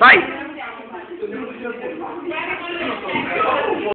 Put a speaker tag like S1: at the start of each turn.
S1: 来,